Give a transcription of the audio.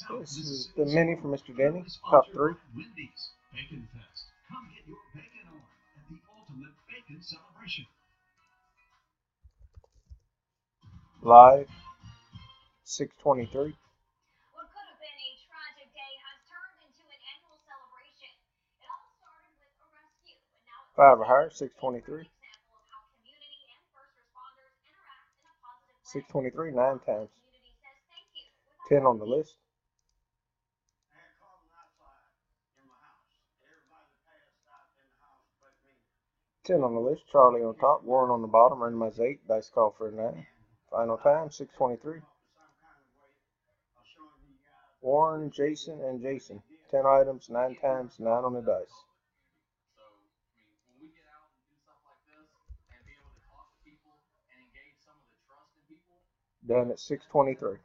This is the mini for Mr. Denny, top three. Wendy's Bacon Fest. Come get your bacon on at the ultimate bacon celebration. Live, 623. What could have been a tragic day has turned into an 10 on the list. Charlie on top. Warren on the bottom. Randomized 8. Dice call for a 9. Final time, 623. Some kind of way of showing you guys Warren, Jason, and Jason. 10 items, 9 times, 9 on the dice. Done at 623.